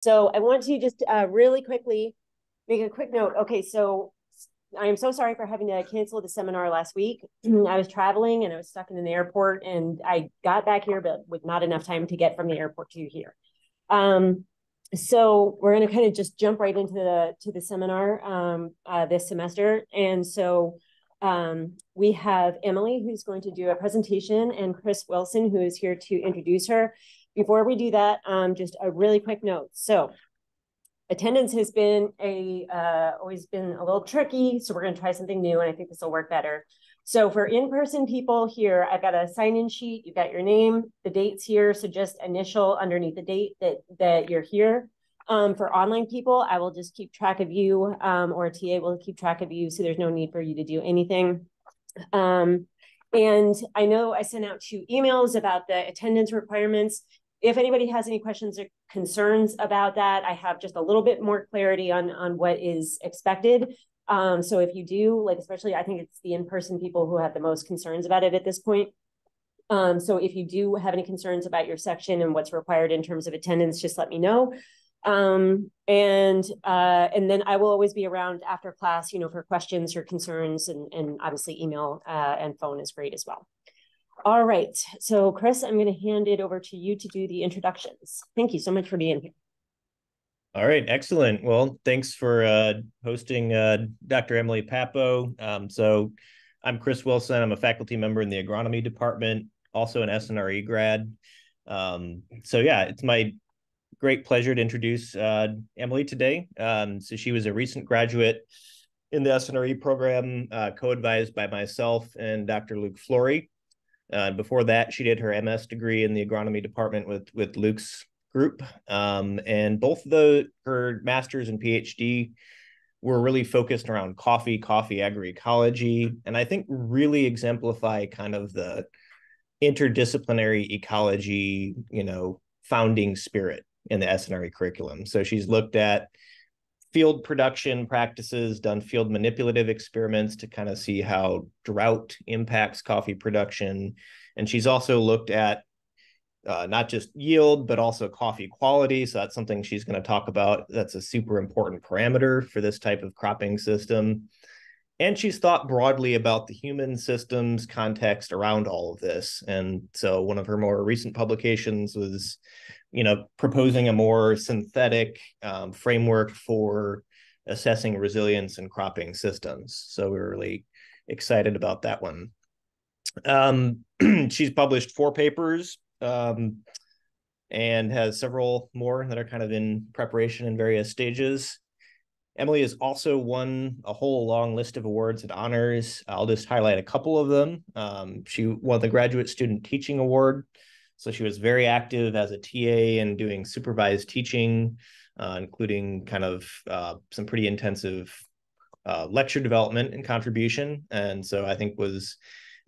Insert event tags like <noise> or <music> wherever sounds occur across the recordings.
So I want to just uh, really quickly make a quick note. Okay, so I am so sorry for having to cancel the seminar last week. I was traveling and I was stuck in an airport and I got back here, but with not enough time to get from the airport to here. Um, so we're going to kind of just jump right into the to the seminar um, uh, this semester. And so um, we have Emily who's going to do a presentation and Chris Wilson who is here to introduce her. Before we do that, um, just a really quick note. So attendance has been a uh, always been a little tricky, so we're going to try something new, and I think this will work better. So for in-person people here, I've got a sign-in sheet. You've got your name, the dates here, so just initial underneath the date that that you're here. Um, for online people, I will just keep track of you, um, or TA will keep track of you, so there's no need for you to do anything. Um, and I know I sent out two emails about the attendance requirements. If anybody has any questions or concerns about that, I have just a little bit more clarity on, on what is expected. Um, so if you do, like, especially I think it's the in-person people who have the most concerns about it at this point. Um, so if you do have any concerns about your section and what's required in terms of attendance, just let me know. Um, and uh, and then I will always be around after class, you know, for questions or concerns, and and obviously email uh, and phone is great as well. All right. So, Chris, I'm going to hand it over to you to do the introductions. Thank you so much for being here. All right, excellent. Well, thanks for uh, hosting uh, Dr. Emily Pappo. Um, so, I'm Chris Wilson. I'm a faculty member in the agronomy department, also an SNRE grad. Um, so, yeah, it's my great pleasure to introduce uh, Emily today. Um, so, she was a recent graduate in the SNRE program, uh, co-advised by myself and Dr. Luke Flory. Uh, before that, she did her MS degree in the agronomy department with with Luke's group, um, and both the her master's and PhD were really focused around coffee, coffee agroecology, and I think really exemplify kind of the interdisciplinary ecology, you know, founding spirit in the SNRE curriculum. So she's looked at field production practices, done field manipulative experiments to kind of see how drought impacts coffee production. And she's also looked at uh, not just yield, but also coffee quality. So that's something she's going to talk about. That's a super important parameter for this type of cropping system. And she's thought broadly about the human systems context around all of this. And so one of her more recent publications was you know, proposing a more synthetic um, framework for assessing resilience in cropping systems. So we're really excited about that one. Um, <clears throat> she's published four papers um, and has several more that are kind of in preparation in various stages. Emily has also won a whole long list of awards and honors. I'll just highlight a couple of them. Um, she won the Graduate Student Teaching Award so she was very active as a TA and doing supervised teaching, uh, including kind of uh, some pretty intensive uh, lecture development and contribution. And so I think was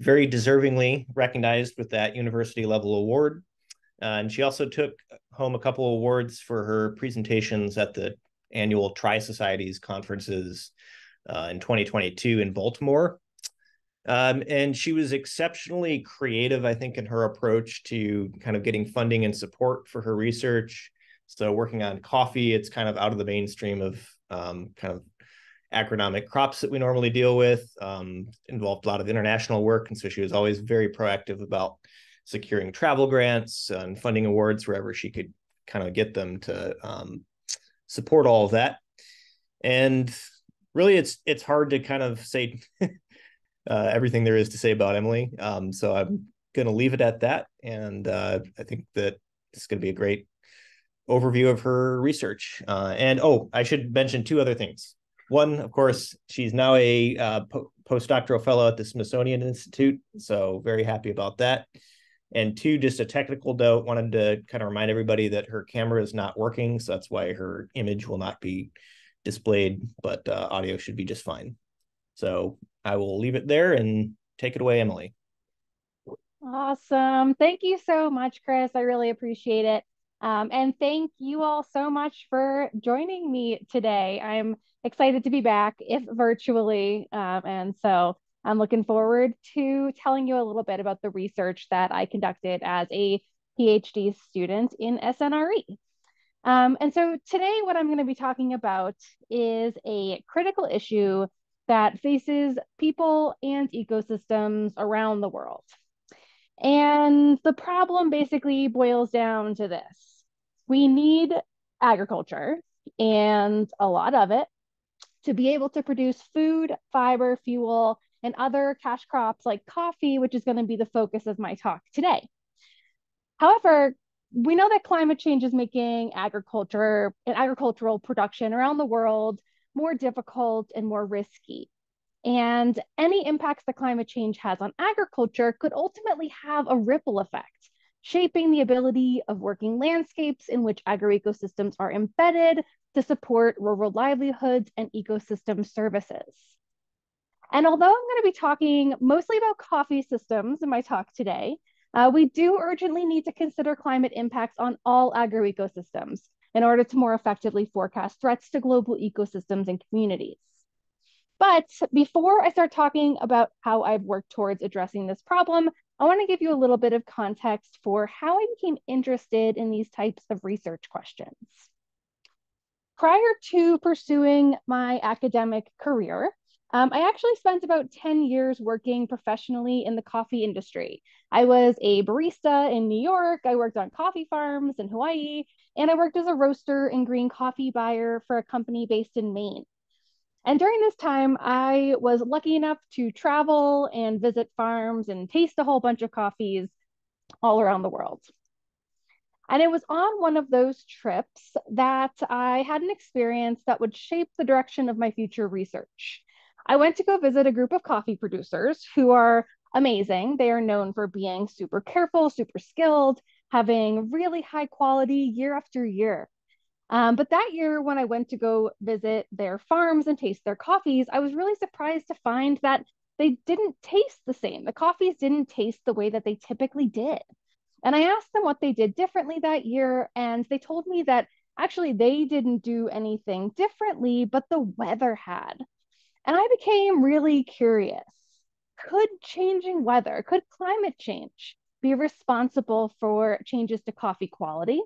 very deservingly recognized with that university level award. And she also took home a couple of awards for her presentations at the annual Tri Societies conferences uh, in 2022 in Baltimore. Um, and she was exceptionally creative, I think, in her approach to kind of getting funding and support for her research. So, working on coffee, it's kind of out of the mainstream of um, kind of agronomic crops that we normally deal with. Um, involved a lot of international work, and so she was always very proactive about securing travel grants and funding awards wherever she could kind of get them to um, support all of that. And really, it's it's hard to kind of say <laughs> uh, everything there is to say about Emily. Um, so I'm going to leave it at that. And uh, I think that it's going to be a great overview of her research. Uh, and oh, I should mention two other things. One, of course, she's now a uh, po- postdoctoral fellow at the Smithsonian Institute. So very happy about that. And two, just a technical note, wanted to kind of remind everybody that her camera is not working. So that's why her image will not be displayed, but uh, audio should be just fine. So I will leave it there and take it away, Emily. Awesome. Thank you so much, Chris. I really appreciate it. Um, and thank you all so much for joining me today. I'm excited to be back, if virtually. Um, and so I'm looking forward to telling you a little bit about the research that I conducted as a PhD student in SNRE. Um, and so today, what I'm going to be talking about is a critical issue that faces people and ecosystems around the world. And the problem basically boils down to this we need agriculture and a lot of it to be able to produce food, fiber, fuel, and other cash crops like coffee, which is going to be the focus of my talk today. However, we know that climate change is making agriculture and agricultural production around the world more difficult and more risky. And any impacts that climate change has on agriculture could ultimately have a ripple effect, shaping the ability of working landscapes in which agroecosystems are embedded to support rural livelihoods and ecosystem services. And although I'm going to be talking mostly about coffee systems in my talk today, uh, we do urgently need to consider climate impacts on all agroecosystems in order to more effectively forecast threats to global ecosystems and communities. But before I start talking about how I've worked towards addressing this problem, I want to give you a little bit of context for how I became interested in these types of research questions. Prior to pursuing my academic career, um, I actually spent about 10 years working professionally in the coffee industry. I was a barista in New York, I worked on coffee farms in Hawaii, and I worked as a roaster and green coffee buyer for a company based in Maine. And during this time, I was lucky enough to travel and visit farms and taste a whole bunch of coffees all around the world. And it was on one of those trips that I had an experience that would shape the direction of my future research. I went to go visit a group of coffee producers who are amazing. They are known for being super careful, super skilled, having really high quality year after year. Um, but that year, when I went to go visit their farms and taste their coffees, I was really surprised to find that they didn't taste the same. The coffees didn't taste the way that they typically did. And I asked them what they did differently that year, and they told me that actually they didn't do anything differently, but the weather had. And I became really curious. Could changing weather, could climate change be responsible for changes to coffee quality?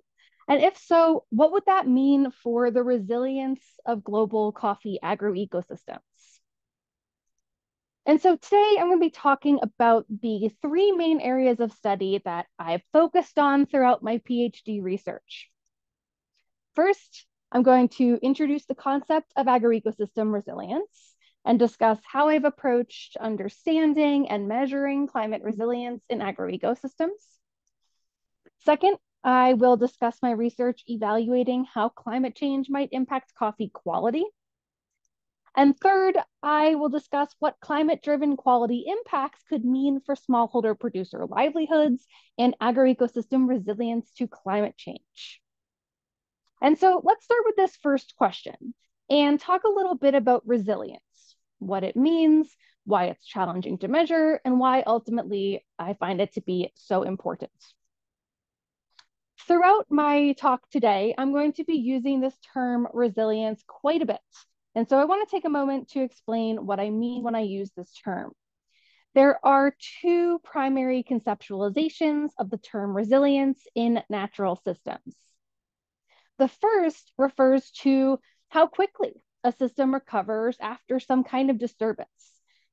And if so, what would that mean for the resilience of global coffee agroecosystems? And so today I'm going to be talking about the three main areas of study that I've focused on throughout my PhD research. First, I'm going to introduce the concept of agroecosystem resilience and discuss how I've approached understanding and measuring climate resilience in agroecosystems. Second, I will discuss my research evaluating how climate change might impact coffee quality. And third, I will discuss what climate-driven quality impacts could mean for smallholder producer livelihoods and agroecosystem resilience to climate change. And so let's start with this first question and talk a little bit about resilience what it means, why it's challenging to measure, and why ultimately I find it to be so important. Throughout my talk today, I'm going to be using this term resilience quite a bit. And so I want to take a moment to explain what I mean when I use this term. There are two primary conceptualizations of the term resilience in natural systems. The first refers to how quickly a system recovers after some kind of disturbance.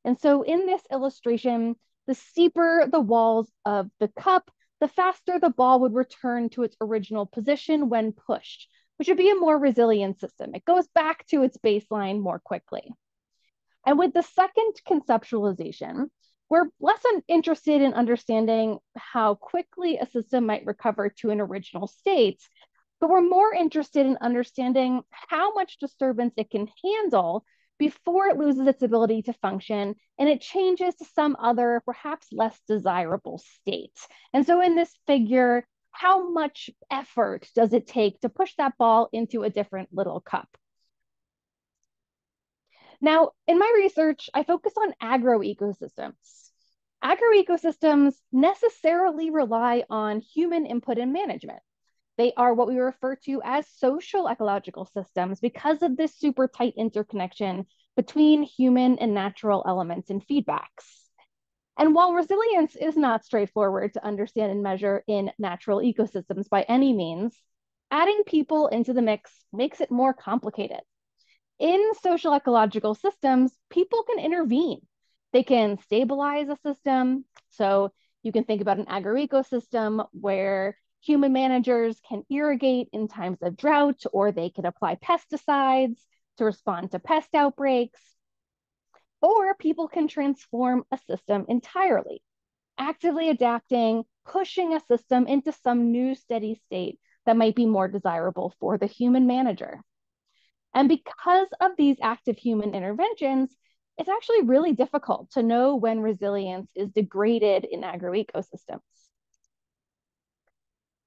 And so in this illustration, the steeper the walls of the cup, the faster the ball would return to its original position when pushed, which would be a more resilient system. It goes back to its baseline more quickly. And with the second conceptualization, we're less interested in understanding how quickly a system might recover to an original state but we're more interested in understanding how much disturbance it can handle before it loses its ability to function and it changes to some other, perhaps less desirable state. And so in this figure, how much effort does it take to push that ball into a different little cup? Now, in my research, I focus on agroecosystems. Agroecosystems necessarily rely on human input and management. They are what we refer to as social ecological systems because of this super tight interconnection between human and natural elements and feedbacks. And while resilience is not straightforward to understand and measure in natural ecosystems by any means, adding people into the mix makes it more complicated. In social ecological systems, people can intervene. They can stabilize a system. So you can think about an agroecosystem where human managers can irrigate in times of drought, or they can apply pesticides to respond to pest outbreaks. Or people can transform a system entirely, actively adapting, pushing a system into some new steady state that might be more desirable for the human manager. And because of these active human interventions, it's actually really difficult to know when resilience is degraded in agroecosystems.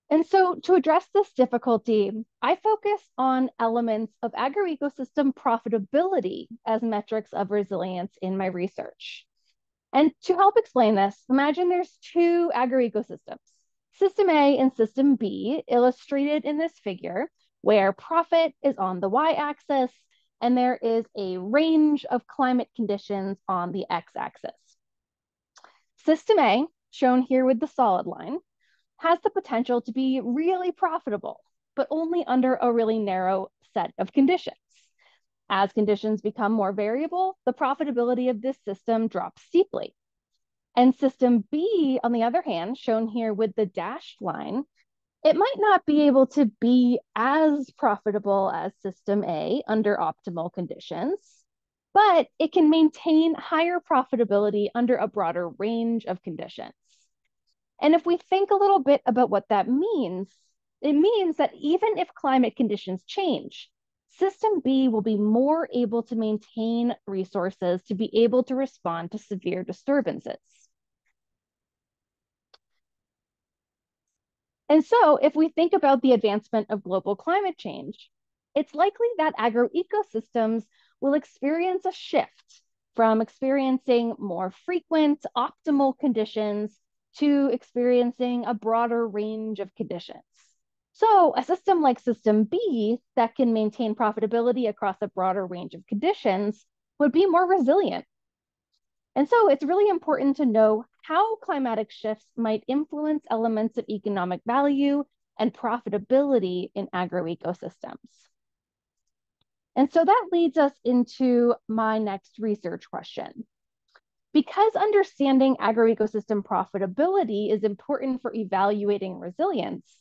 And so to address this difficulty, I focus on elements of agroecosystem profitability as metrics of resilience in my research. And to help explain this, imagine there's two agroecosystems, system A and system B, illustrated in this figure, where profit is on the y-axis and there is a range of climate conditions on the x-axis. System A, shown here with the solid line, has the potential to be really profitable, but only under a really narrow set of conditions. As conditions become more variable, the profitability of this system drops steeply. And system B, on the other hand, shown here with the dashed line, it might not be able to be as profitable as system A under optimal conditions, but it can maintain higher profitability under a broader range of conditions. And if we think a little bit about what that means, it means that even if climate conditions change, System B will be more able to maintain resources to be able to respond to severe disturbances. And so if we think about the advancement of global climate change, it's likely that agroecosystems will experience a shift from experiencing more frequent optimal conditions to experiencing a broader range of conditions. So a system like system B that can maintain profitability across a broader range of conditions would be more resilient and so it's really important to know how climatic shifts might influence elements of economic value and profitability in agroecosystems. And so that leads us into my next research question. Because understanding agroecosystem profitability is important for evaluating resilience,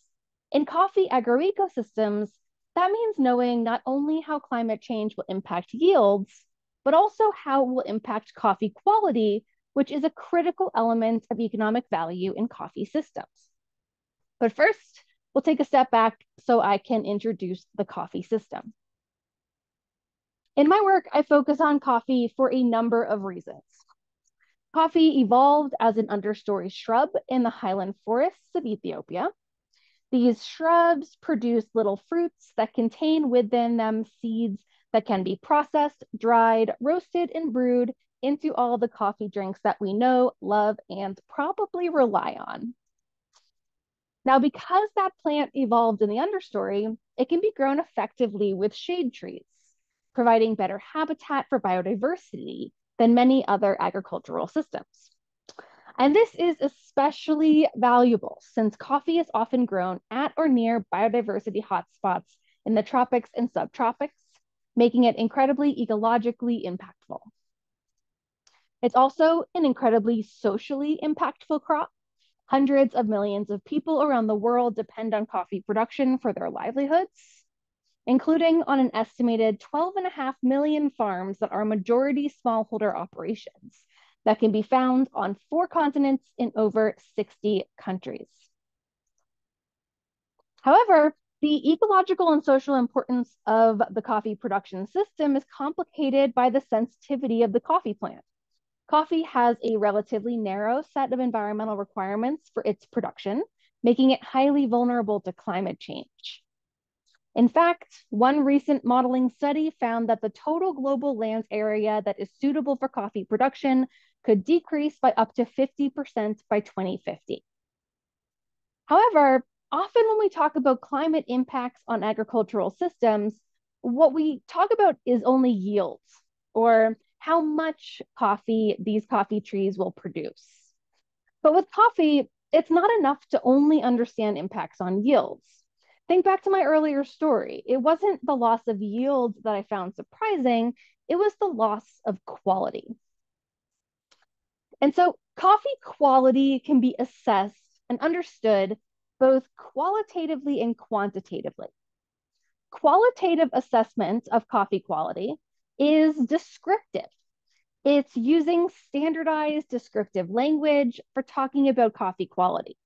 in coffee agroecosystems, that means knowing not only how climate change will impact yields, but also how it will impact coffee quality, which is a critical element of economic value in coffee systems. But first, we'll take a step back so I can introduce the coffee system. In my work, I focus on coffee for a number of reasons. Coffee evolved as an understory shrub in the highland forests of Ethiopia. These shrubs produce little fruits that contain within them seeds that can be processed, dried, roasted, and brewed into all the coffee drinks that we know, love, and probably rely on. Now, because that plant evolved in the understory, it can be grown effectively with shade trees, providing better habitat for biodiversity than many other agricultural systems. And this is especially valuable since coffee is often grown at or near biodiversity hotspots in the tropics and subtropics, making it incredibly ecologically impactful. It's also an incredibly socially impactful crop. Hundreds of millions of people around the world depend on coffee production for their livelihoods, including on an estimated 12.5 million farms that are majority smallholder operations that can be found on four continents in over 60 countries. However, the ecological and social importance of the coffee production system is complicated by the sensitivity of the coffee plant. Coffee has a relatively narrow set of environmental requirements for its production, making it highly vulnerable to climate change. In fact, one recent modeling study found that the total global land area that is suitable for coffee production could decrease by up to 50% by 2050. However, often when we talk about climate impacts on agricultural systems, what we talk about is only yields or how much coffee these coffee trees will produce. But with coffee, it's not enough to only understand impacts on yields. Think back to my earlier story. It wasn't the loss of yield that I found surprising, it was the loss of quality. And so coffee quality can be assessed and understood both qualitatively and quantitatively. Qualitative assessment of coffee quality is descriptive. It's using standardized descriptive language for talking about coffee quality.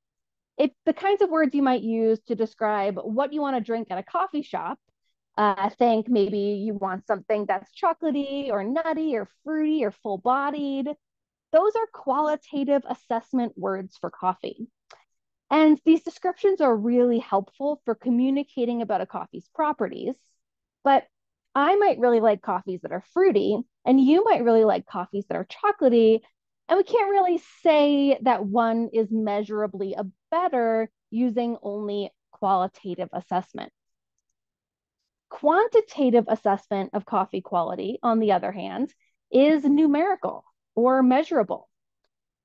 It's the kinds of words you might use to describe what you want to drink at a coffee shop. Uh, think maybe you want something that's chocolatey or nutty or fruity or full bodied. Those are qualitative assessment words for coffee. And these descriptions are really helpful for communicating about a coffee's properties. But I might really like coffees that are fruity, and you might really like coffees that are chocolatey. And we can't really say that one is measurably a better using only qualitative assessment. Quantitative assessment of coffee quality, on the other hand, is numerical or measurable.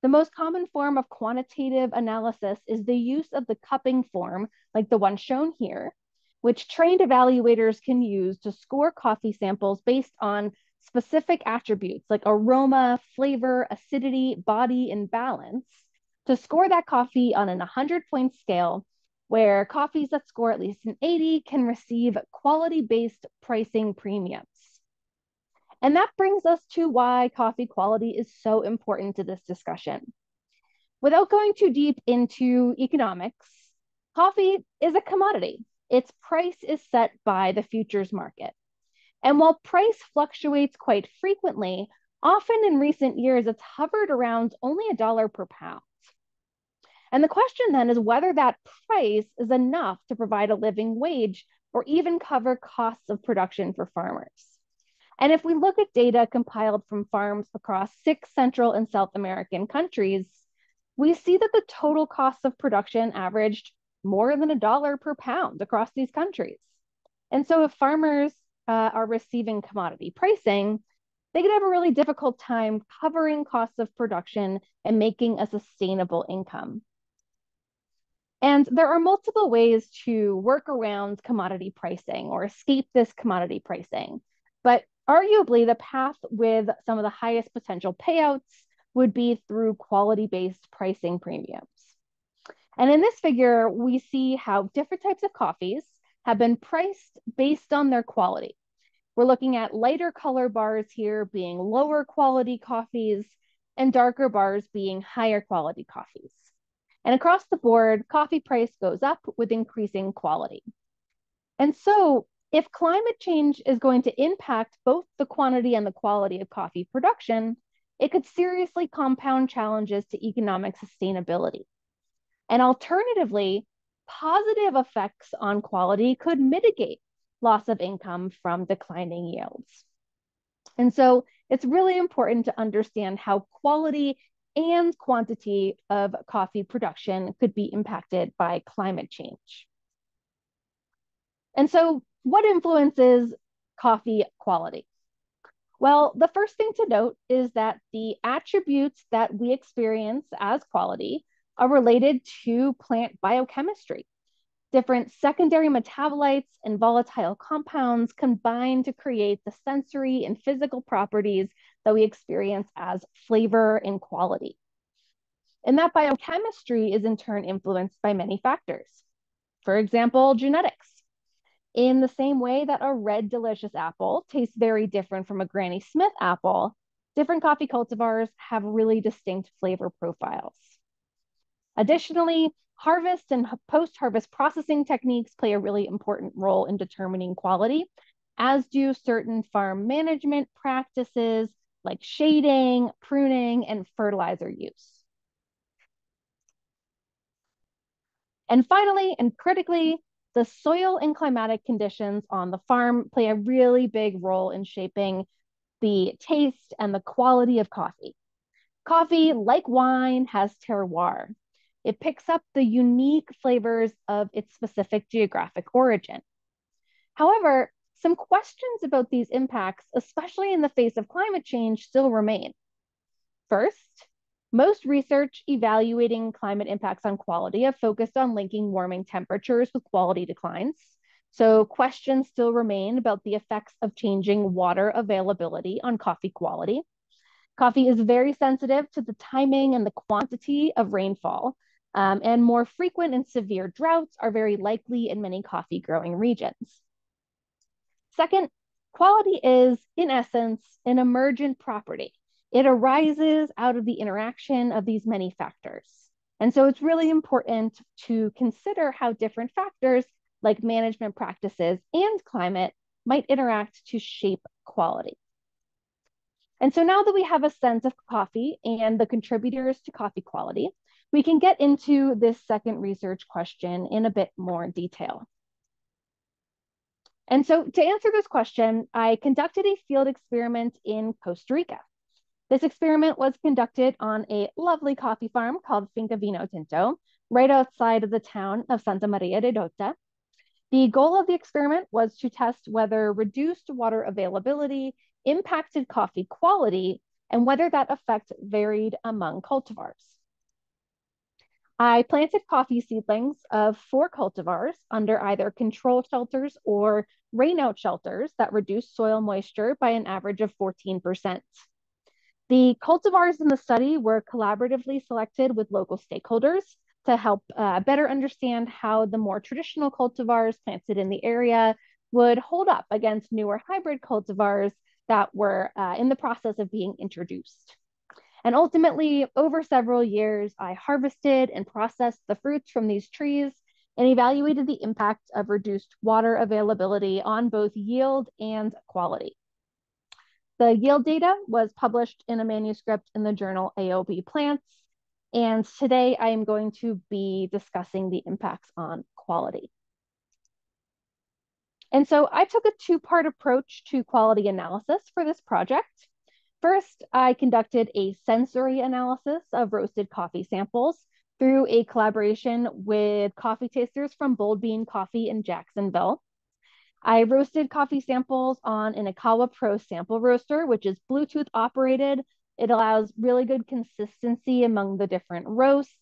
The most common form of quantitative analysis is the use of the cupping form, like the one shown here, which trained evaluators can use to score coffee samples based on specific attributes like aroma, flavor, acidity, body, and balance to score that coffee on an 100 point scale where coffees that score at least an 80 can receive quality based pricing premiums. And that brings us to why coffee quality is so important to this discussion. Without going too deep into economics, coffee is a commodity its price is set by the futures market. And while price fluctuates quite frequently, often in recent years it's hovered around only a dollar per pound. And the question then is whether that price is enough to provide a living wage or even cover costs of production for farmers. And if we look at data compiled from farms across six Central and South American countries, we see that the total costs of production averaged more than a dollar per pound across these countries. And so if farmers uh, are receiving commodity pricing, they could have a really difficult time covering costs of production and making a sustainable income. And there are multiple ways to work around commodity pricing or escape this commodity pricing. But arguably, the path with some of the highest potential payouts would be through quality based pricing premiums. And in this figure, we see how different types of coffees have been priced based on their quality. We're looking at lighter color bars here being lower quality coffees and darker bars being higher quality coffees. And across the board, coffee price goes up with increasing quality. And so if climate change is going to impact both the quantity and the quality of coffee production, it could seriously compound challenges to economic sustainability. And alternatively, positive effects on quality could mitigate loss of income from declining yields. And so it's really important to understand how quality and quantity of coffee production could be impacted by climate change. And so, what influences coffee quality? Well, the first thing to note is that the attributes that we experience as quality are related to plant biochemistry. Different secondary metabolites and volatile compounds combine to create the sensory and physical properties that we experience as flavor and quality. And that biochemistry is in turn influenced by many factors. For example, genetics. In the same way that a red delicious apple tastes very different from a Granny Smith apple, different coffee cultivars have really distinct flavor profiles. Additionally, harvest and post-harvest processing techniques play a really important role in determining quality, as do certain farm management practices like shading, pruning, and fertilizer use. And finally, and critically, the soil and climatic conditions on the farm play a really big role in shaping the taste and the quality of coffee. Coffee, like wine, has terroir, it picks up the unique flavors of its specific geographic origin. However, some questions about these impacts, especially in the face of climate change, still remain. First, Most research evaluating climate impacts on quality have focused on linking warming temperatures with quality declines. So questions still remain about the effects of changing water availability on coffee quality. Coffee is very sensitive to the timing and the quantity of rainfall, um, and more frequent and severe droughts are very likely in many coffee growing regions. Second, quality is, in essence, an emergent property. It arises out of the interaction of these many factors. And so it's really important to consider how different factors like management practices and climate might interact to shape quality. And so now that we have a sense of coffee and the contributors to coffee quality, we can get into this second research question in a bit more detail. And so to answer this question, I conducted a field experiment in Costa Rica. This experiment was conducted on a lovely coffee farm called Finca Vino Tinto, right outside of the town of Santa Maria de Dota. The goal of the experiment was to test whether reduced water availability impacted coffee quality and whether that effect varied among cultivars. I planted coffee seedlings of four cultivars under either control shelters or rainout shelters that reduced soil moisture by an average of 14%. The cultivars in the study were collaboratively selected with local stakeholders to help uh, better understand how the more traditional cultivars planted in the area would hold up against newer hybrid cultivars that were uh, in the process of being introduced. And ultimately, over several years, I harvested and processed the fruits from these trees and evaluated the impact of reduced water availability on both yield and quality. The yield data was published in a manuscript in the journal AOB Plants, and today I am going to be discussing the impacts on quality. And so I took a two-part approach to quality analysis for this project. First, I conducted a sensory analysis of roasted coffee samples through a collaboration with coffee tasters from Bold Bean Coffee in Jacksonville. I roasted coffee samples on an Ikawa Pro sample roaster, which is Bluetooth operated. It allows really good consistency among the different roasts.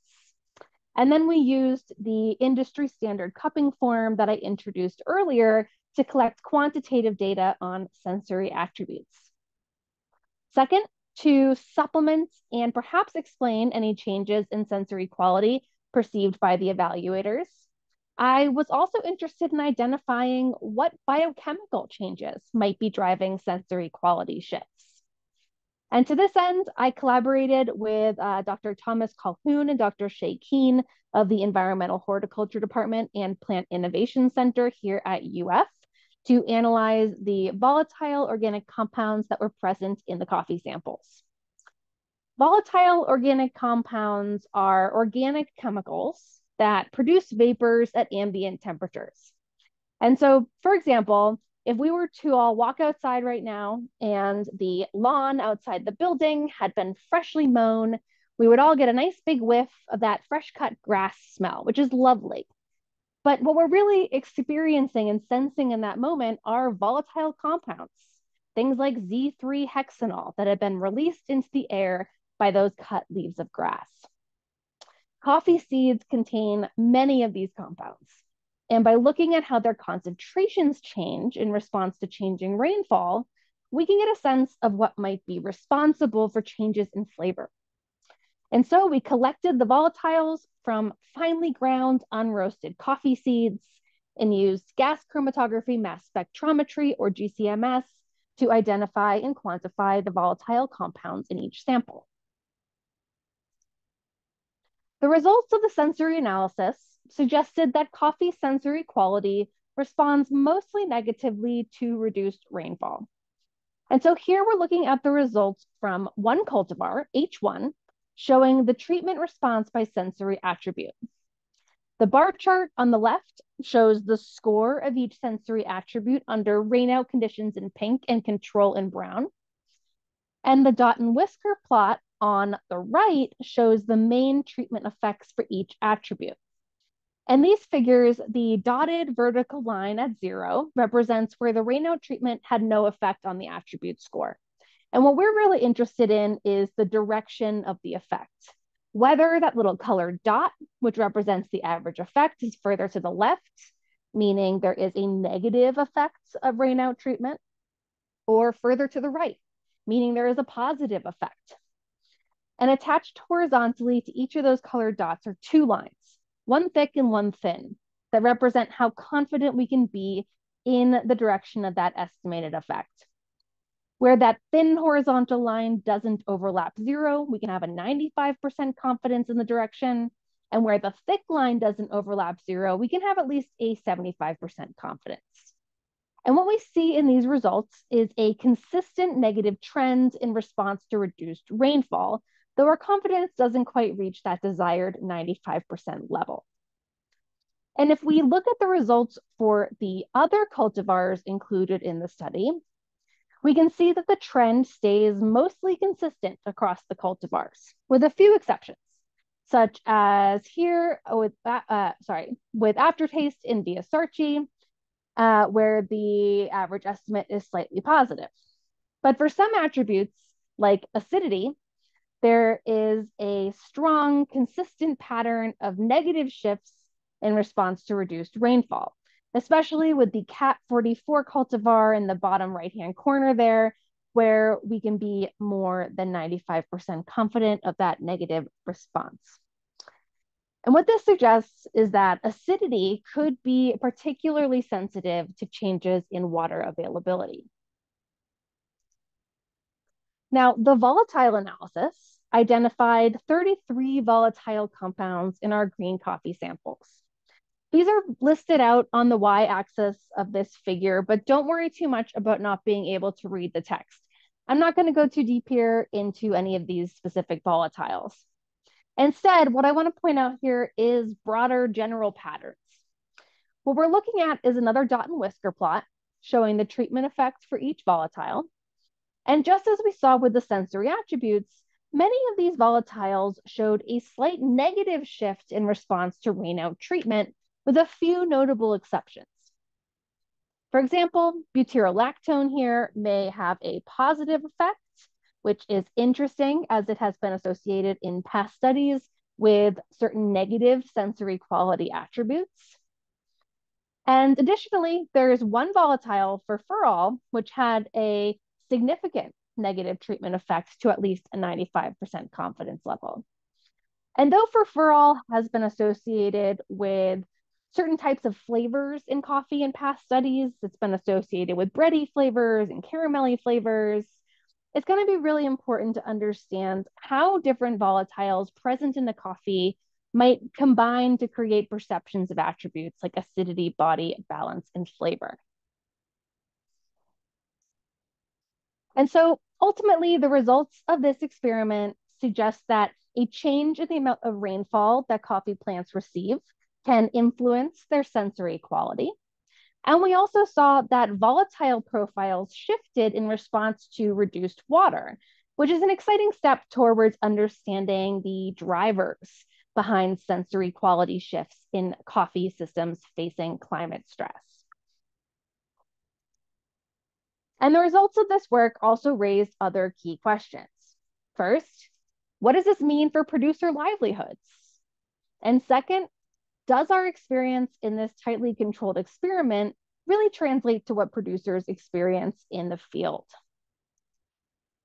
And then we used the industry standard cupping form that I introduced earlier to collect quantitative data on sensory attributes. Second, to supplement and perhaps explain any changes in sensory quality perceived by the evaluators. I was also interested in identifying what biochemical changes might be driving sensory quality shifts. And to this end, I collaborated with uh, Dr. Thomas Colquhoun and Dr. Shay Keene of the Environmental Horticulture Department and Plant Innovation Center here at UF to analyze the volatile organic compounds that were present in the coffee samples. Volatile organic compounds are organic chemicals that produce vapors at ambient temperatures. And so, for example, if we were to all walk outside right now and the lawn outside the building had been freshly mown, we would all get a nice big whiff of that fresh cut grass smell, which is lovely. But what we're really experiencing and sensing in that moment are volatile compounds, things like Z3 hexenol that have been released into the air by those cut leaves of grass. Coffee seeds contain many of these compounds. And by looking at how their concentrations change in response to changing rainfall, we can get a sense of what might be responsible for changes in flavor. And so we collected the volatiles from finely ground unroasted coffee seeds and used gas chromatography mass spectrometry or GCMS to identify and quantify the volatile compounds in each sample. The results of the sensory analysis suggested that coffee sensory quality responds mostly negatively to reduced rainfall. And so here we're looking at the results from one cultivar, H1, showing the treatment response by sensory attribute. The bar chart on the left shows the score of each sensory attribute under rainout conditions in pink and control in brown. And the dot and whisker plot on the right shows the main treatment effects for each attribute. And these figures, the dotted vertical line at zero represents where the rainout treatment had no effect on the attribute score. And what we're really interested in is the direction of the effect. Whether that little colored dot, which represents the average effect, is further to the left, meaning there is a negative effect of rainout treatment, or further to the right, meaning there is a positive effect. And attached horizontally to each of those colored dots are two lines, one thick and one thin, that represent how confident we can be in the direction of that estimated effect. Where that thin horizontal line doesn't overlap zero, we can have a 95% confidence in the direction. And where the thick line doesn't overlap zero, we can have at least a 75% confidence. And what we see in these results is a consistent negative trend in response to reduced rainfall, though our confidence doesn't quite reach that desired 95% level. And if we look at the results for the other cultivars included in the study, we can see that the trend stays mostly consistent across the cultivars, with a few exceptions, such as here with, uh, sorry, with aftertaste in Villa Sarchi, uh, where the average estimate is slightly positive. But for some attributes, like acidity, there is a strong, consistent pattern of negative shifts in response to reduced rainfall, especially with the CAT 44 cultivar in the bottom right-hand corner there, where we can be more than 95% confident of that negative response. And what this suggests is that acidity could be particularly sensitive to changes in water availability. Now, the volatile analysis identified 33 volatile compounds in our green coffee samples. These are listed out on the y-axis of this figure, but don't worry too much about not being able to read the text. I'm not going to go too deep here into any of these specific volatiles. Instead, what I want to point out here is broader general patterns. What we're looking at is another dot and whisker plot showing the treatment effects for each volatile. And just as we saw with the sensory attributes, many of these volatiles showed a slight negative shift in response to rainout treatment with a few notable exceptions. For example, butyrolactone here may have a positive effect, which is interesting as it has been associated in past studies with certain negative sensory quality attributes. And additionally, there is one volatile for furfural, which had a significant negative treatment effect to at least a 95% confidence level. And though furfural has been associated with certain types of flavors in coffee in past studies. It's been associated with bready flavors and caramelly flavors. It's going to be really important to understand how different volatiles present in the coffee might combine to create perceptions of attributes like acidity, body, balance, and flavor. And so ultimately, the results of this experiment suggest that a change in the amount of rainfall that coffee plants receive can influence their sensory quality. And we also saw that volatile profiles shifted in response to reduced water, which is an exciting step towards understanding the drivers behind sensory quality shifts in coffee systems facing climate stress. And the results of this work also raised other key questions. First, what does this mean for producer livelihoods? And second, does our experience in this tightly controlled experiment really translate to what producers experience in the field?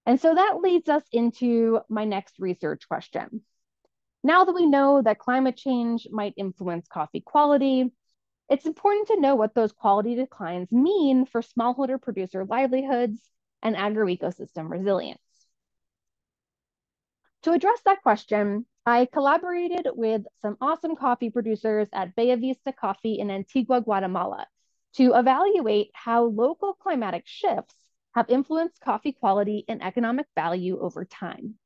And so that leads us into my next research question. Now that we know that climate change might influence coffee quality, it's important to know what those quality declines mean for smallholder producer livelihoods and agroecosystem resilience. To address that question, I collaborated with some awesome coffee producers at Bella Vista Coffee in Antigua, Guatemala, to evaluate how local climatic shifts have influenced coffee quality and economic value over time.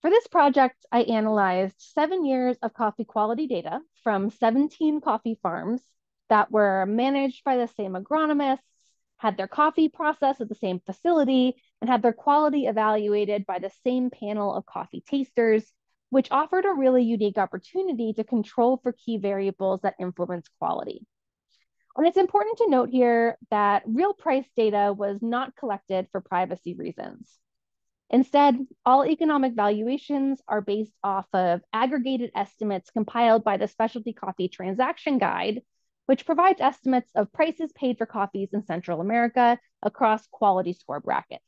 For this project, I analyzed seven years of coffee quality data from 17 coffee farms that were managed by the same agronomists, had their coffee processed at the same facility, and had their quality evaluated by the same panel of coffee tasters, which offered a really unique opportunity to control for key variables that influence quality. And it's important to note here that real price data was not collected for privacy reasons. Instead, all economic valuations are based off of aggregated estimates compiled by the Specialty Coffee Transaction Guide, which provides estimates of prices paid for coffees in Central America across quality score brackets.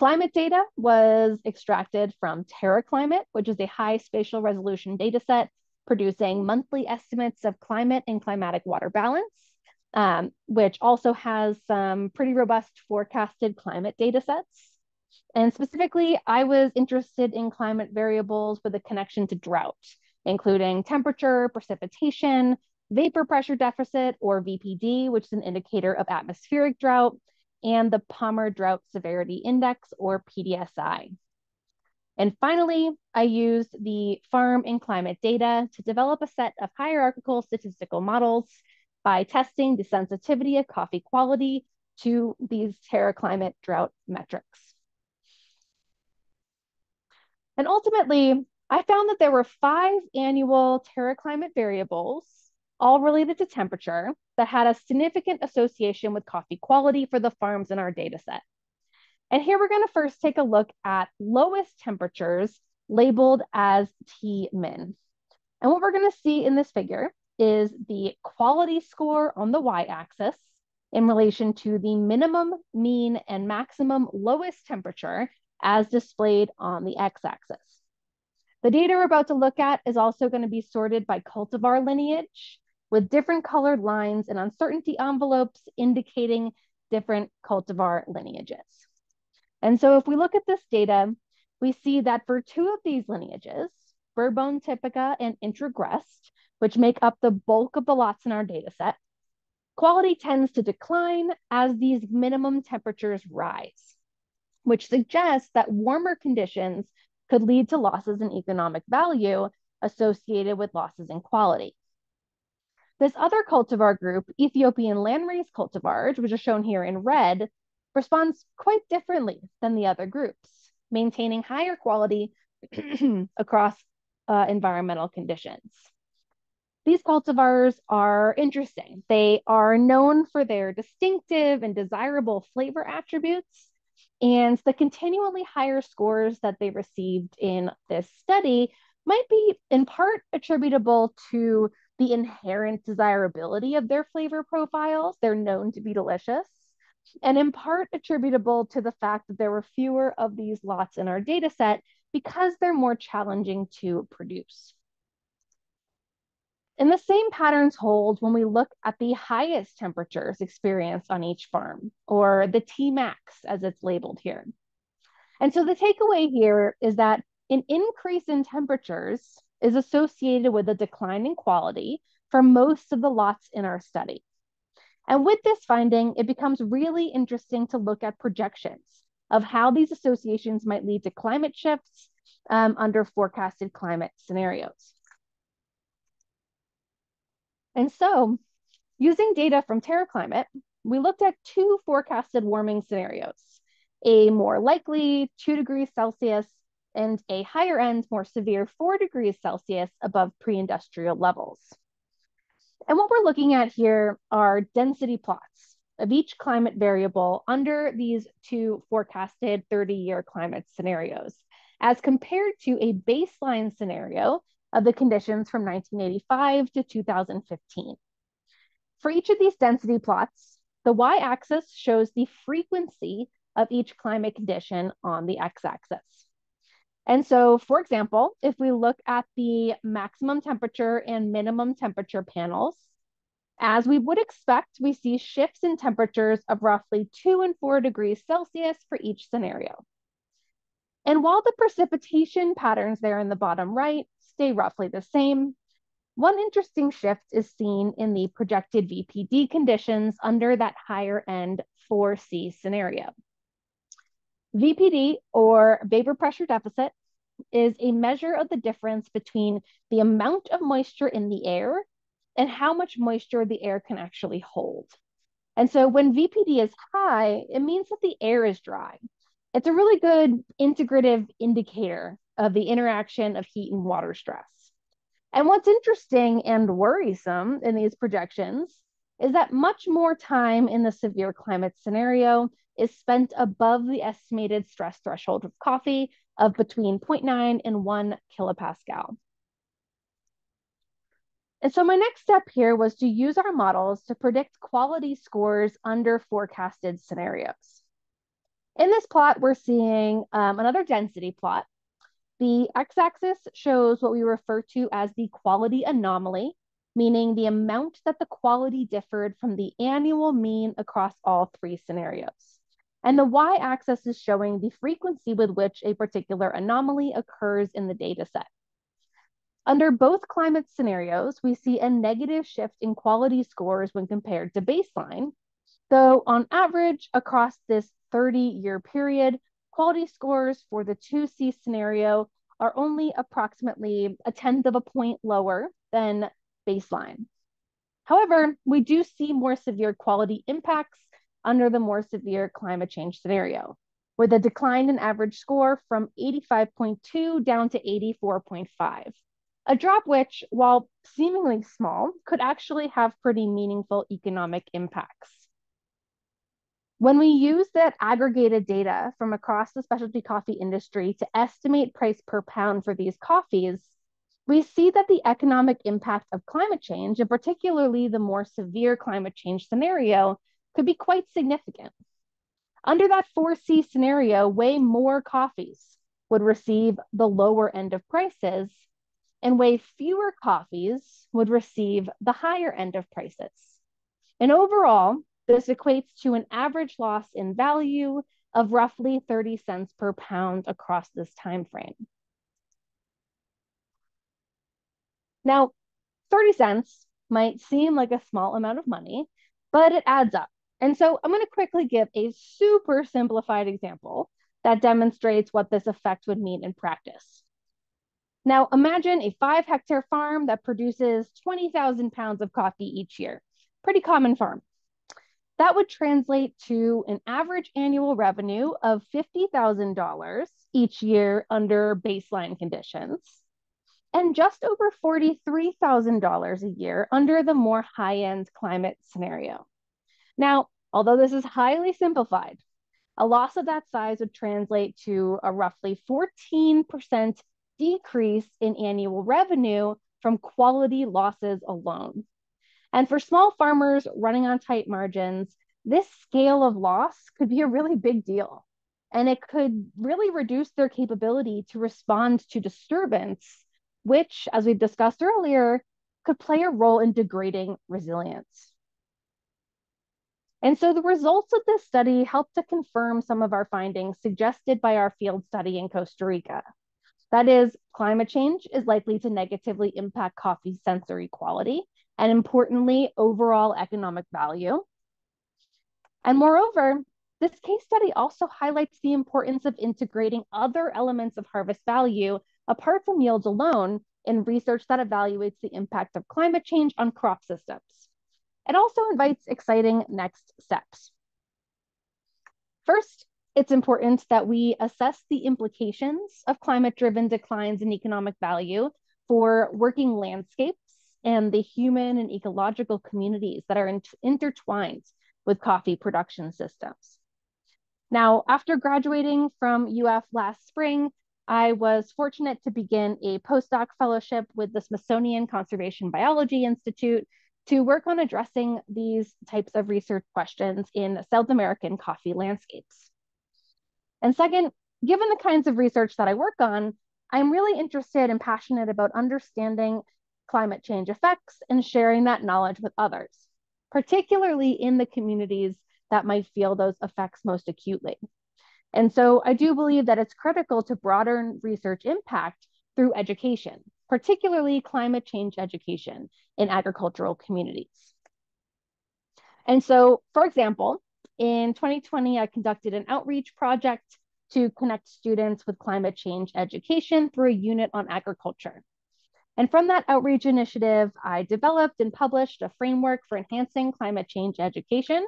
Climate data was extracted from TerraClimate, which is a high spatial resolution dataset producing monthly estimates of climate and climatic water balance, um, which also has some pretty robust forecasted climate data sets. And specifically, I was interested in climate variables with a connection to drought, including temperature, precipitation, vapor pressure deficit, or VPD, which is an indicator of atmospheric drought, and the Palmer Drought Severity Index, or PDSI. And finally, I used the farm and climate data to develop a set of hierarchical statistical models by testing the sensitivity of coffee quality to these TerraClimate drought metrics. And ultimately, I found that there were five annual TerraClimate variables all related to temperature, that had a significant association with coffee quality for the farms in our data set. And here we're going to first take a look at lowest temperatures labeled as T min. And what we're going to see in this figure is the quality score on the y-axis in relation to the minimum, mean, and maximum lowest temperature as displayed on the x-axis. The data we're about to look at is also going to be sorted by cultivar lineage, with different colored lines and uncertainty envelopes indicating different cultivar lineages. And so if we look at this data, we see that for two of these lineages, Bourbon typica and Introgressed, which make up the bulk of the lots in our data set, quality tends to decline as these minimum temperatures rise, which suggests that warmer conditions could lead to losses in economic value associated with losses in quality. This other cultivar group, Ethiopian landrace cultivars, which are shown here in red, responds quite differently than the other groups, maintaining higher quality <clears throat> across uh, environmental conditions. These cultivars are interesting. They are known for their distinctive and desirable flavor attributes, and the continually higher scores that they received in this study might be in part attributable to the inherent desirability of their flavor profiles. They're known to be delicious, and in part attributable to the fact that there were fewer of these lots in our data set because they're more challenging to produce. And the same patterns hold when we look at the highest temperatures experienced on each farm, or the Tmax as it's labeled here. And so the takeaway here is that an increase in temperatures is associated with a decline in quality for most of the lots in our study. And with this finding, it becomes really interesting to look at projections of how these associations might lead to climate shifts um, under forecasted climate scenarios. And so, using data from TerraClimate, we looked at two forecasted warming scenarios, a more likely 2 degrees Celsius and a higher end, more severe 4 degrees Celsius above pre-industrial levels. And what we're looking at here are density plots of each climate variable under these two forecasted 30-year climate scenarios, as compared to a baseline scenario of the conditions from 1985 to 2015. For each of these density plots, the y-axis shows the frequency of each climate condition on the x-axis. And so, for example, if we look at the maximum temperature and minimum temperature panels, as we would expect, we see shifts in temperatures of roughly two and four degrees Celsius for each scenario. And while the precipitation patterns there in the bottom right stay roughly the same, one interesting shift is seen in the projected VPD conditions under that higher end 4C scenario. VPD, or vapor pressure deficit, is a measure of the difference between the amount of moisture in the air and how much moisture the air can actually hold. And so when VPD is high, it means that the air is dry. It's a really good integrative indicator of the interaction of heat and water stress. And what's interesting and worrisome in these projections is that much more time in the severe climate scenario is spent above the estimated stress threshold of coffee of between 0.9 and 1 kilopascal. And so my next step here was to use our models to predict quality scores under forecasted scenarios. In this plot, we're seeing um, another density plot. The x-axis shows what we refer to as the quality anomaly, meaning the amount that the quality differed from the annual mean across all three scenarios. And the y-axis is showing the frequency with which a particular anomaly occurs in the data set. Under both climate scenarios, we see a negative shift in quality scores when compared to baseline, though on average across this 30-year period, quality scores for the 2C scenario are only approximately a tenth of a point lower than baseline. However, we do see more severe quality impacts under the more severe climate change scenario, with a decline in average score from 85.2 down to 84.5 a drop which, while seemingly small, could actually have pretty meaningful economic impacts. When we use that aggregated data from across the specialty coffee industry to estimate price per pound for these coffees, we see that the economic impact of climate change, and particularly the more severe climate change scenario, could be quite significant. Under that 4C scenario, way more coffees would receive the lower end of prices and way fewer coffees would receive the higher end of prices. And overall, this equates to an average loss in value of roughly 30 cents per pound across this time frame. Now, 30 cents might seem like a small amount of money, but it adds up. And so I'm going to quickly give a super simplified example that demonstrates what this effect would mean in practice. Now imagine a five hectare farm that produces 20,000 pounds of coffee each year. Pretty common farm. That would translate to an average annual revenue of $50,000 each year under baseline conditions and just over $43,000 a year under the more high-end climate scenario. Now, although this is highly simplified, a loss of that size would translate to a roughly 14% decrease in annual revenue from quality losses alone. And for small farmers running on tight margins, this scale of loss could be a really big deal. And it could really reduce their capability to respond to disturbance, which, as we've discussed earlier, could play a role in degrading resilience. And so the results of this study helped to confirm some of our findings suggested by our field study in Costa Rica. That is, climate change is likely to negatively impact coffee's sensory quality and importantly, overall economic value. And moreover, this case study also highlights the importance of integrating other elements of harvest value apart from yields alone in research that evaluates the impact of climate change on crop systems. It also invites exciting next steps. First, it's important that we assess the implications of climate driven declines in economic value for working landscapes and the human and ecological communities that are in intertwined with coffee production systems. Now, after graduating from UF last spring, I was fortunate to begin a postdoc fellowship with the Smithsonian Conservation Biology Institute to work on addressing these types of research questions in South American coffee landscapes. And second, given the kinds of research that I work on, I'm really interested and passionate about understanding climate change effects and sharing that knowledge with others, particularly in the communities that might feel those effects most acutely. And so I do believe that it's critical to broaden research impact through education, particularly climate change education in agricultural communities. And so, for example, in 2020, I conducted an outreach project to connect students with climate change education through a unit on agriculture. And from that outreach initiative, I developed and published a framework for enhancing climate change education.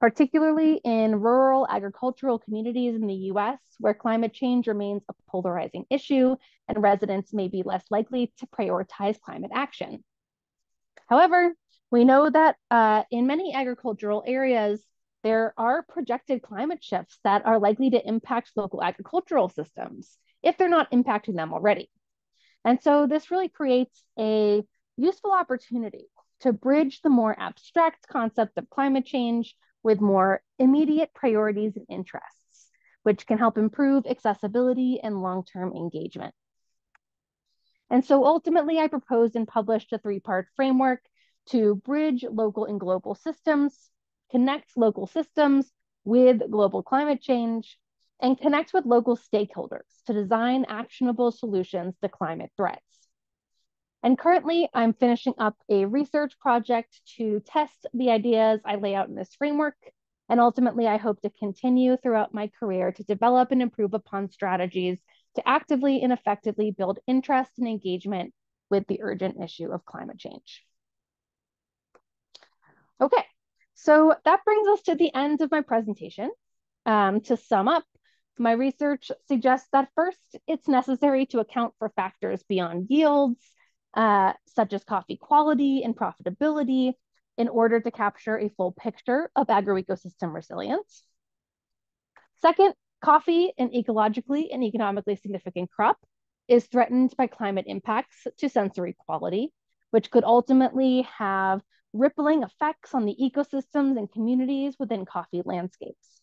Particularly in rural agricultural communities in the US, where climate change remains a polarizing issue and residents may be less likely to prioritize climate action. However, we know that uh, in many agricultural areas, there are projected climate shifts that are likely to impact local agricultural systems if they're not impacting them already. And so this really creates a useful opportunity to bridge the more abstract concept of climate change with more immediate priorities and interests, which can help improve accessibility and long-term engagement. And so ultimately, I proposed and published a three-part framework to bridge local and global systems, connect local systems with global climate change, and connect with local stakeholders to design actionable solutions to climate threats. And currently, I'm finishing up a research project to test the ideas I lay out in this framework. And ultimately, I hope to continue throughout my career to develop and improve upon strategies to actively and effectively build interest and engagement with the urgent issue of climate change. Okay, so that brings us to the end of my presentation. Um, to sum up, my research suggests that first, it's necessary to account for factors beyond yields, uh, such as coffee quality and profitability, in order to capture a full picture of agroecosystem resilience. Second, coffee, an ecologically and economically significant crop, is threatened by climate impacts to sensory quality, which could ultimately have rippling effects on the ecosystems and communities within coffee landscapes.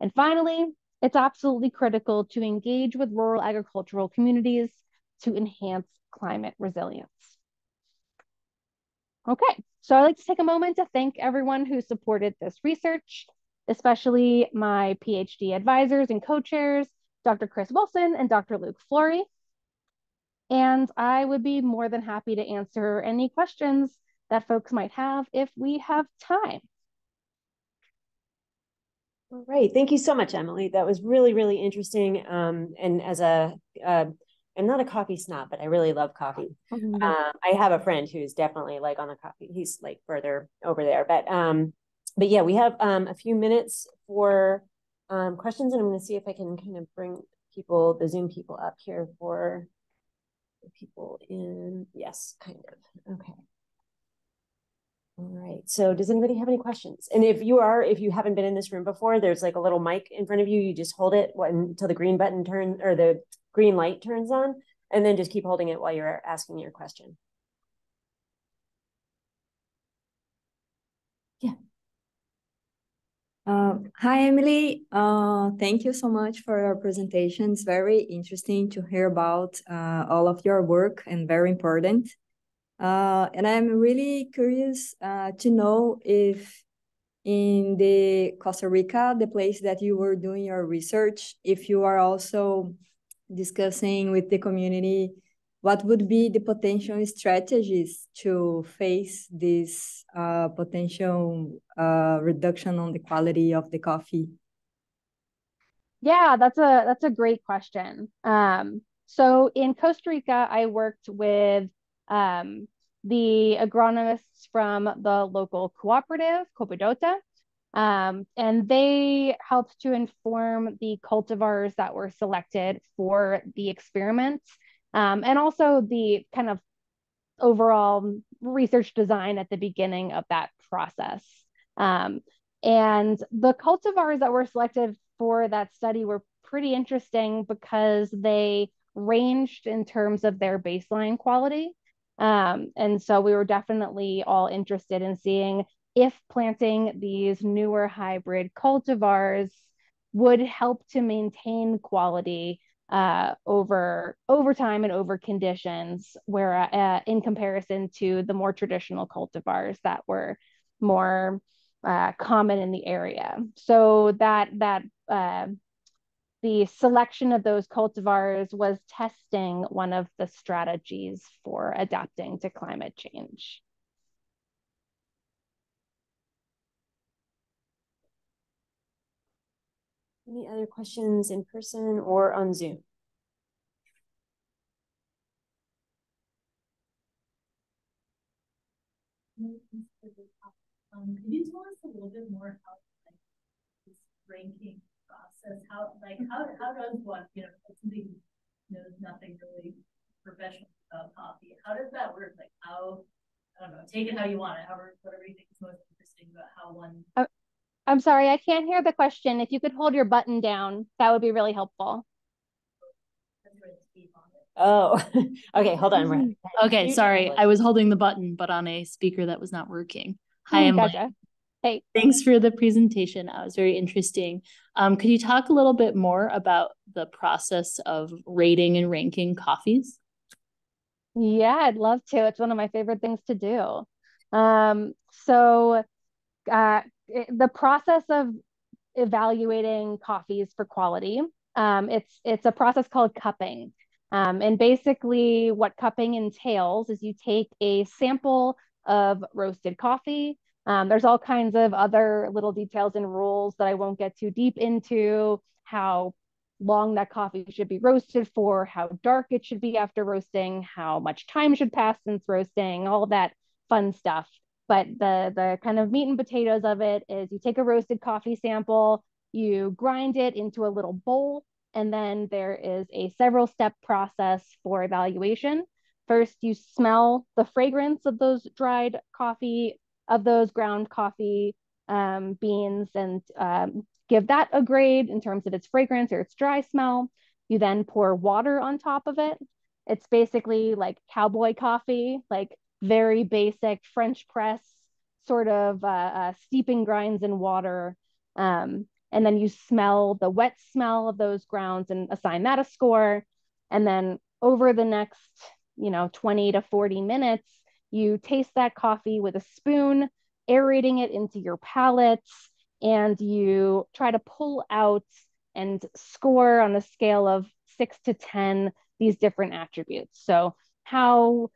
And finally, it's absolutely critical to engage with rural agricultural communities to enhance climate resilience. Okay, so I'd like to take a moment to thank everyone who supported this research, especially my PhD advisors and co-chairs, Dr. Chris Wilson and Dr. Luke Flory. And I would be more than happy to answer any questions that folks might have if we have time. All right. Thank you so much, Emily. That was really, really interesting. Um, and as a, uh, I'm not a coffee snob, but I really love coffee. Mm-hmm. Uh, I have a friend who's definitely like on the coffee. He's like further over there, but um, but yeah, we have um a few minutes for um questions, and I'm going to see if I can kind of bring people, the Zoom people, up here for people in. Yes, kind of. Okay. All right. So does anybody have any questions? And if you are, if you haven't been in this room before, there's like a little mic in front of you. You just hold it until the green button turns or the green light turns on, and then just keep holding it while you're asking your question. Yeah. Uh, hi, Emily. Uh, thank you so much for your presentation. It's very interesting to hear about uh, all of your work and very important. Uh, and I'm really curious uh, to know if in the Costa Rica, the place that you were doing your research, if you are also discussing with the community what would be the potential strategies to face this uh, potential uh, reduction on the quality of the coffee? Yeah, that's a that's a great question. Um, so in Costa Rica, I worked with um, the agronomists from the local cooperative, CoopeDota, um, and they helped to inform the cultivars that were selected for the experiments um, and also the kind of overall research design at the beginning of that process. Um, and the cultivars that were selected for that study were pretty interesting because they ranged in terms of their baseline quality. Um, and so we were definitely all interested in seeing if planting these newer hybrid cultivars would help to maintain quality uh, over over time and over conditions, where uh, in comparison to the more traditional cultivars that were more uh, common in the area. So that that uh, the selection of those cultivars was testing one of the strategies for adapting to climate change. Any other questions in person or on Zoom? Um, can you tell us a little bit more about like this ranking process? How like how how does one you know somebody knows nothing really professional about coffee? How does that work? Like how I don't know. Take it how you want it. However, whatever you think is most interesting about how one. I'm sorry, I can't hear the question. If you could hold your button down, that would be really helpful. Oh, <laughs> okay. Hold on. Mm-hmm. <laughs> Okay, sorry. I was holding the button, but on a speaker that was not working. Hi, mm, Emily. Gotcha. Hey. Thanks for the presentation. That was very interesting. Um, could you talk a little bit more about the process of rating and ranking coffees? Yeah, I'd love to. It's one of my favorite things to do. Um, so, uh, the process of evaluating coffees for quality, um, it's it's a process called cupping. Um, and basically, what cupping entails is you take a sample of roasted coffee. Um, there's all kinds of other little details and rules that I won't get too deep into how long that coffee should be roasted for, how dark it should be after roasting, how much time should pass since roasting, all that fun stuff. But the the kind of meat and potatoes of it is you take a roasted coffee sample, you grind it into a little bowl and then there is a several step process for evaluation. First, you smell the fragrance of those dried coffee, of those ground coffee um, beans, and um, give that a grade in terms of its fragrance or its dry smell. You then pour water on top of it. It's basically like cowboy coffee, like very basic French press, sort of uh, uh, steeping grinds in water. Um, and then you smell the wet smell of those grounds and assign that a score and then over the next you know 20 to 40 minutes you taste that coffee with a spoon aerating it into your palate and you try to pull out and score on a scale of 6 to 10 these different attributes so how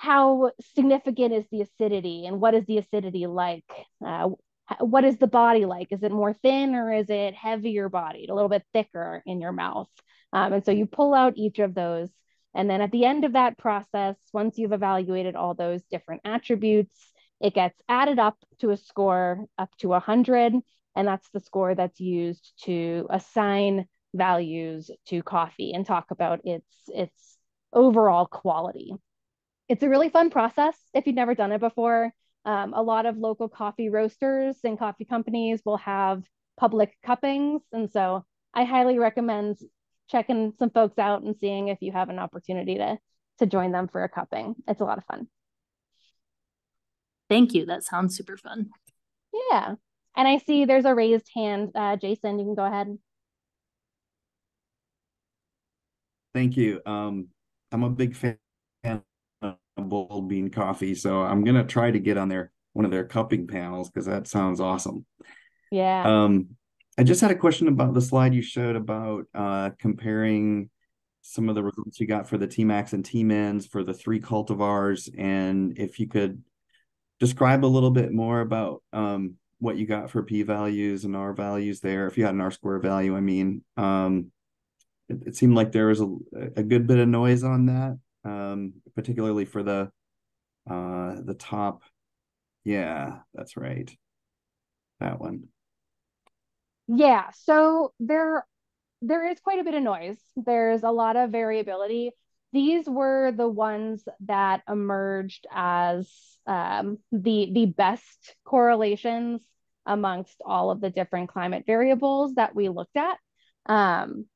how significant is the acidity and what is the acidity like uh, what is the body like? Is it more thin or is it heavier bodied, a little bit thicker in your mouth? Um, and so you pull out each of those. And then at the end of that process, once you've evaluated all those different attributes, it gets added up to a score up to 100. And that's the score that's used to assign values to coffee and talk about its, its overall quality. It's a really fun process if you've never done it before. Um, a lot of local coffee roasters and coffee companies will have public cuppings. And so I highly recommend checking some folks out and seeing if you have an opportunity to, to join them for a cupping. It's a lot of fun. Thank you. That sounds super fun. Yeah. And I see there's a raised hand. Uh, Jason, you can go ahead. Thank you. Um, I'm a big fan bold bean coffee. So I'm gonna try to get on their one of their cupping panels because that sounds awesome. Yeah. Um, I just had a question about the slide you showed about uh, comparing some of the results you got for the Tmax and Tmins for the three cultivars, and if you could describe a little bit more about um, what you got for p values and r values there. If you had an r square value, I mean, um, it, it seemed like there was a, a good bit of noise on that um, particularly for the uh, the top. Yeah, that's right. That one. Yeah, so there there is quite a bit of noise. There's a lot of variability. These were the ones that emerged as um, the the best correlations amongst all of the different climate variables that we looked at. Um,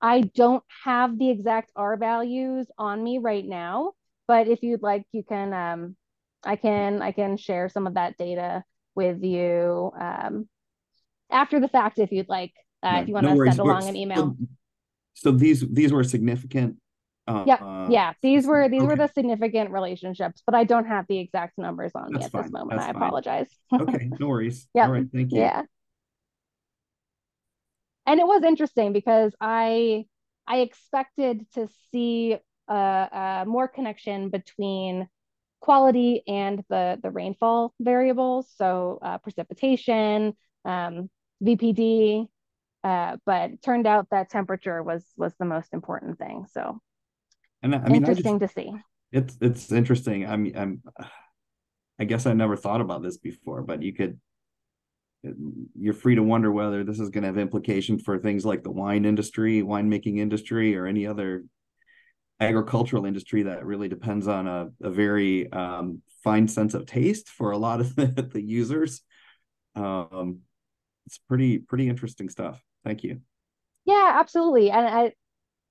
I don't have the exact R values on me right now, but if you'd like, you can, um, I can, I can share some of that data with you um, after the fact if you'd like. Uh, no, if you want no to send along an email. So, so these these were significant. Uh, yeah, yeah. These were these okay. were the significant relationships, but I don't have the exact numbers on That's me at fine. this moment. That's I apologize. okay, no worries. <laughs> Yeah. All right, thank you. Yeah and it was interesting because I I expected to see a, a, more connection between quality and the the rainfall variables, so uh, precipitation, um, VPD, uh, but turned out that temperature was was the most important thing. So, and I mean, interesting just, to see. It's it's interesting. I mean, I'm I guess I never thought about this before, but you could you're free to wonder whether this is going to have implication for things like the wine industry, winemaking industry, or any other agricultural industry that really depends on a, a very um, fine sense of taste for a lot of <laughs> the, the users. Um, it's pretty pretty interesting stuff. Thank you. Yeah, absolutely. And I,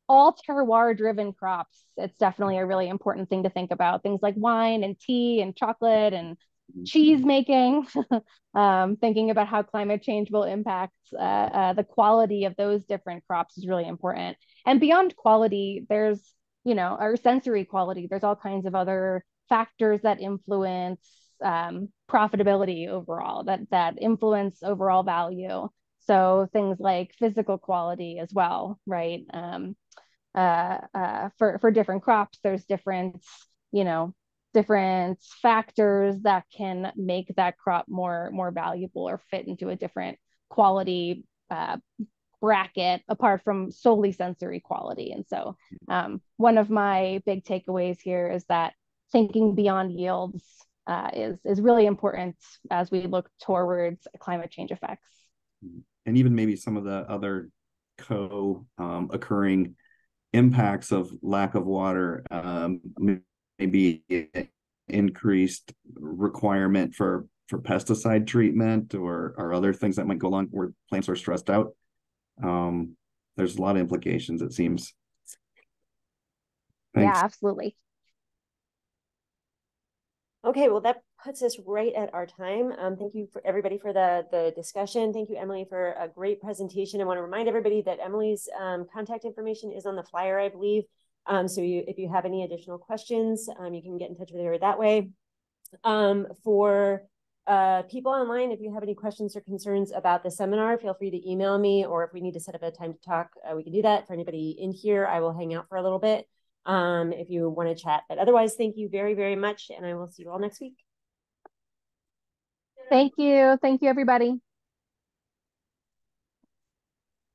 all terroir driven crops, it's definitely a really important thing to think about. Things like wine and tea and chocolate and cheese making, <laughs> um, thinking about how climate change will impact uh, uh, the quality of those different crops is really important. And beyond quality, there's, you know, our sensory quality, there's all kinds of other factors that influence um, profitability overall, that, that influence overall value. So things like physical quality as well, right? Um, uh, uh, for, for different crops, there's different, you know, different factors that can make that crop more more valuable or fit into a different quality uh, bracket apart from solely sensory quality. And so um, one of my big takeaways here is that thinking beyond yields uh, is is really important as we look towards climate change effects. And even maybe some of the other co um, occurring impacts of lack of water um, maybe increased requirement for for pesticide treatment or or other things that might go along where plants are stressed out. Um, there's a lot of implications, it seems. Thanks. Yeah, absolutely. Okay, well, that puts us right at our time. Um, thank you for everybody for the, the discussion. Thank you, Emily, for a great presentation. I want to remind everybody that Emily's um, contact information is on the flyer, I believe. Um, so you, if you have any additional questions, um, you can get in touch with her that way. Um, for uh, people online, if you have any questions or concerns about the seminar, feel free to email me, or if we need to set up a time to talk, uh, we can do that. For anybody in here, I will hang out for a little bit um, if you want to chat. But otherwise, thank you very, very much, and I will see you all next week. Thank you. Thank you, everybody.